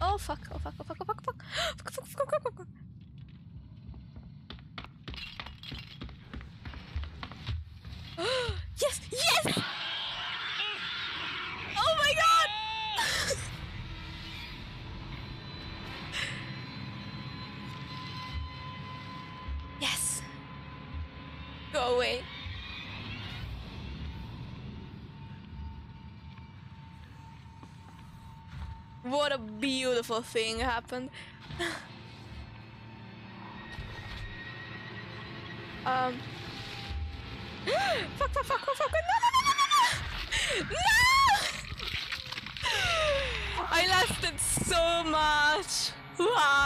Oh fuck, oh fuck, oh fuck, oh fuck, oh fuck. Fuck, fuck, fuck, fuck, fuck, fuck. yes, yes! Oh my god! yes! Go away. What a beautiful thing happened. um. fuck, fuck, fuck, fuck, fuck. No, no, no, no, no, no! No! I lasted so much. Why?